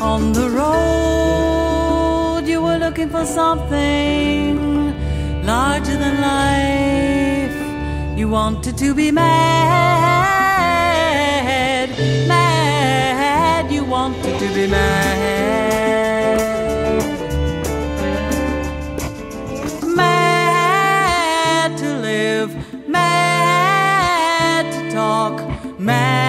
On the road, you were looking for something larger than life. You wanted to be mad, mad. You wanted to be mad, to talk, mad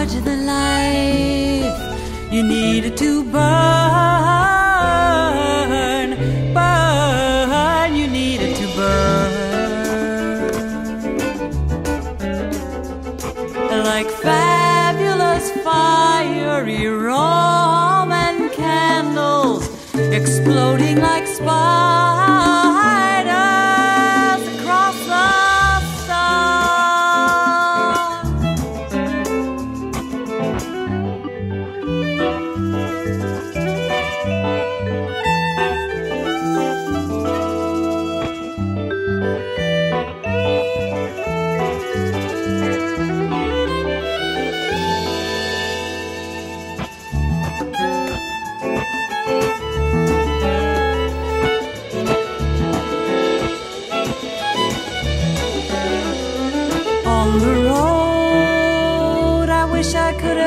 larger than life. You needed to burn, burn. You needed to burn like fabulous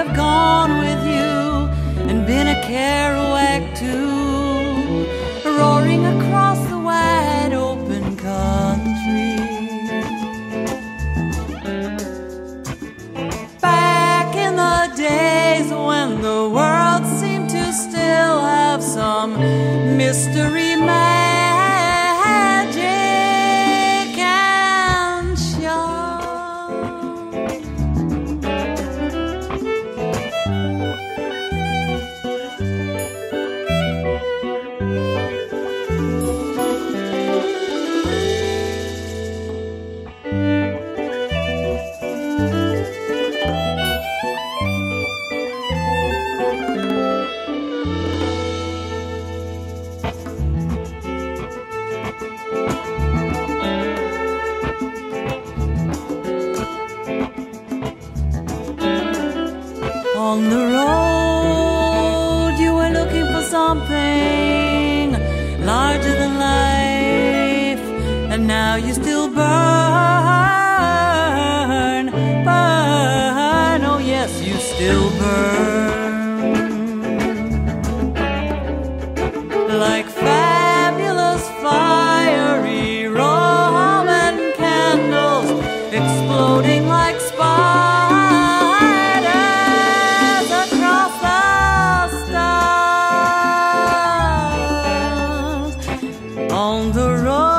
have gone with you and been a Kerouac too, roaring across the wide open country. Back in the days when the world seemed to still have some mystery On the road, you were looking for something larger than life, and now you still burn, burn. Oh, yes, you still burn like fabulous on